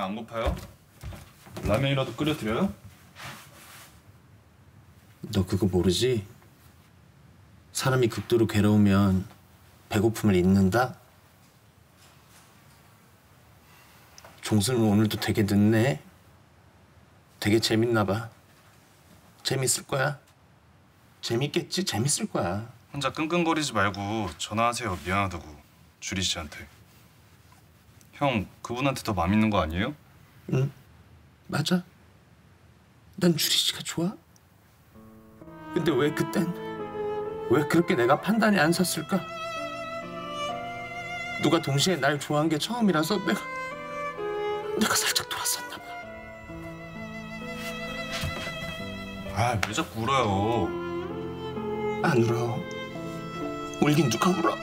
배 안 고파요? 라면이라도 끓여드려요? 너 그거 모르지? 사람이 극도로 괴로우면 배고픔을 잊는다? 종수는 오늘도 되게 늦네. 되게 재밌나 봐. 재밌을 거야. 재밌겠지? 재밌을 거야. 혼자 끙끙거리지 말고 전화하세요. 미안하다고 주리 씨한테. 형 그분한테 더 마음 있는 거 아니에요? 응, 맞아. 난 주리 씨가 좋아. 근데 왜 그땐 왜 그렇게 내가 판단이 안 섰을까? 누가 동시에 날 좋아한 게 처음이라서 내가 내가 살짝 돌았었나 봐. 아 왜 자꾸 울어요? 안 울어. 울긴 누가 울어?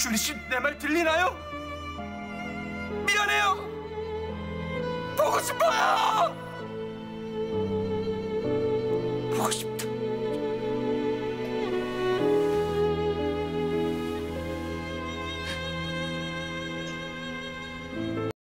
주리 씨 내 말 들리나요? 미안해요. 보고 싶어요.